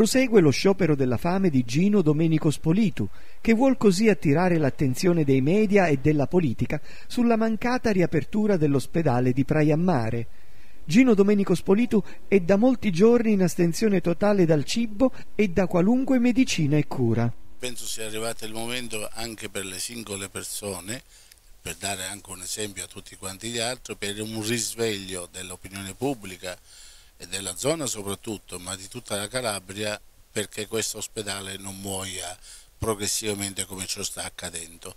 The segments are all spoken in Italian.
Prosegue lo sciopero della fame di Gino Domenico Spolitu, che vuol così attirare l'attenzione dei media e della politica sulla mancata riapertura dell'ospedale di Praiammare. Gino Domenico Spolitu è da molti giorni in astensione totale dal cibo e da qualunque medicina e cura. Penso sia arrivato il momento anche per le singole persone, per dare anche un esempio a tutti quanti gli altri, per un risveglio dell'opinione pubblica e della zona soprattutto, ma di tutta la Calabria, perché questo ospedale non muoia progressivamente come ciò sta accadendo.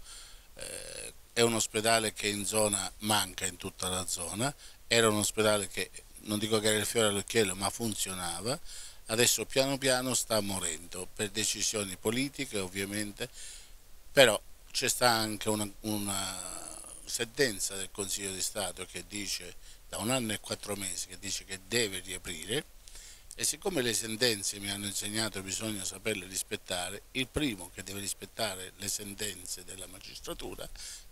Eh, è un ospedale che in zona manca in tutta la zona, era un ospedale che non dico che era il fiore all'occhiello ma funzionava, adesso piano piano sta morendo per decisioni politiche ovviamente, però c'è sta anche una, una sentenza del Consiglio di Stato che dice da un anno e quattro mesi che dice che deve riaprire e siccome le sentenze mi hanno insegnato che bisogna saperle rispettare, il primo che deve rispettare le sentenze della magistratura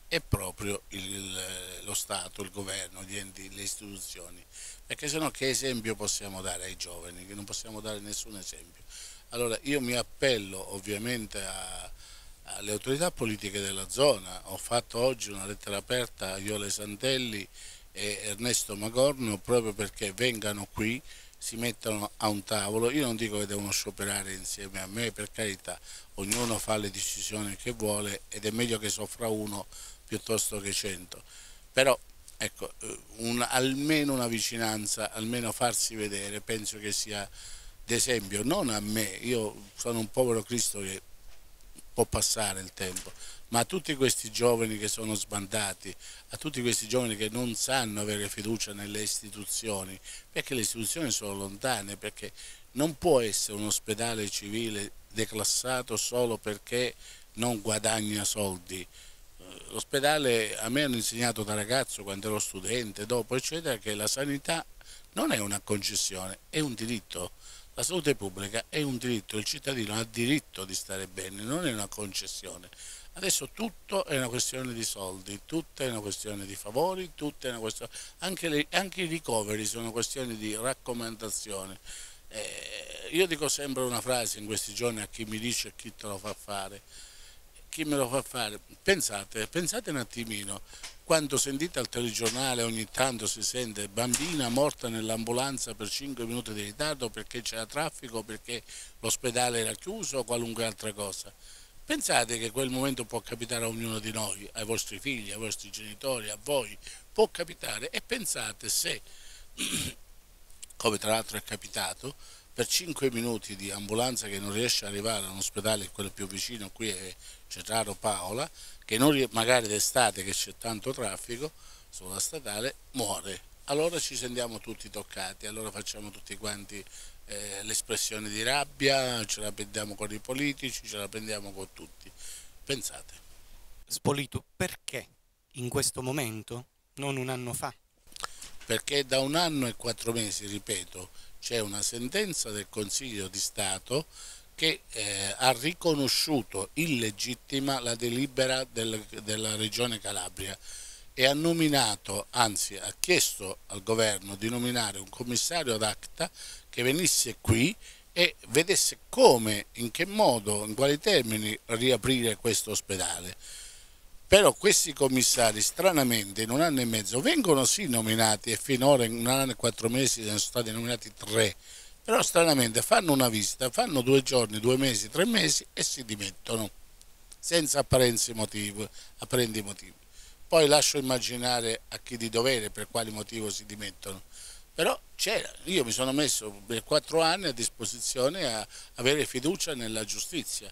è proprio il, lo Stato, il governo, gli enti, le istituzioni, perché se no che esempio possiamo dare ai giovani, che non possiamo dare nessun esempio. Allora io mi appello ovviamente a, alle autorità politiche della zona, ho fatto oggi una lettera aperta a Iole Santelli e Ernesto Magorno proprio perché vengano qui, si mettano a un tavolo, io non dico che devono scioperare insieme a me, per carità, ognuno fa le decisioni che vuole ed è meglio che soffra uno piuttosto che cento, però ecco, eh, un, almeno una vicinanza, almeno farsi vedere, penso che sia d'esempio, non a me, io sono un povero Cristo che può passare il tempo, ma a tutti questi giovani che sono sbandati, a tutti questi giovani che non sanno avere fiducia nelle istituzioni, perché le istituzioni sono lontane, perché non può essere un ospedale civile declassato solo perché non guadagna soldi. Eh, l'ospedale, a me hanno insegnato da ragazzo quando ero studente, dopo eccetera, che la sanità non è una concessione, è un diritto. La salute pubblica è un diritto, il cittadino ha diritto di stare bene, non è una concessione. Adesso tutto è una questione di soldi, tutto è una questione di favori, questione, anche, le, anche, i ricoveri sono questioni di raccomandazione. Eh, io dico sempre una frase in questi giorni a chi mi dice chi te lo fa fare. Chi me lo fa fare? Pensate, pensate un attimino, quando sentite al telegiornale ogni tanto si sente bambina morta nell'ambulanza per 5 minuti di ritardo perché c'era traffico, perché l'ospedale era chiuso o qualunque altra cosa. Pensate che quel momento può capitare a ognuno di noi, ai vostri figli, ai vostri genitori, a voi, può capitare e pensate se, come tra l'altro è capitato, per 5 minuti di ambulanza che non riesce ad arrivare a un ospedale, quello più vicino qui è Cetraro Paola, che non, magari d'estate che c'è tanto traffico sulla statale, muore. Allora ci sentiamo tutti toccati, allora facciamo tutti quanti eh, l'espressione di rabbia, ce la prendiamo con i politici, ce la prendiamo con tutti. Pensate. Spolito, perché in questo momento, non un anno fa? Perché da un anno e quattro mesi, ripeto, c'è una sentenza del Consiglio di Stato che eh, ha riconosciuto illegittima la delibera del, della Regione Calabria e ha nominato, anzi ha chiesto al governo di nominare un commissario ad acta che venisse qui e vedesse come, in che modo, in quali termini riaprire questo ospedale. Però questi commissari stranamente in un anno e mezzo vengono sì nominati e finora in un anno e quattro mesi ne sono stati nominati tre, però stranamente fanno una visita, fanno due giorni, due mesi, tre mesi e si dimettono senza apparenzi motivi, apparenti motivi. Poi lascio immaginare a chi di dovere per quali motivo si dimettono però c'era, io mi sono messo per quattro anni a disposizione a avere fiducia nella giustizia.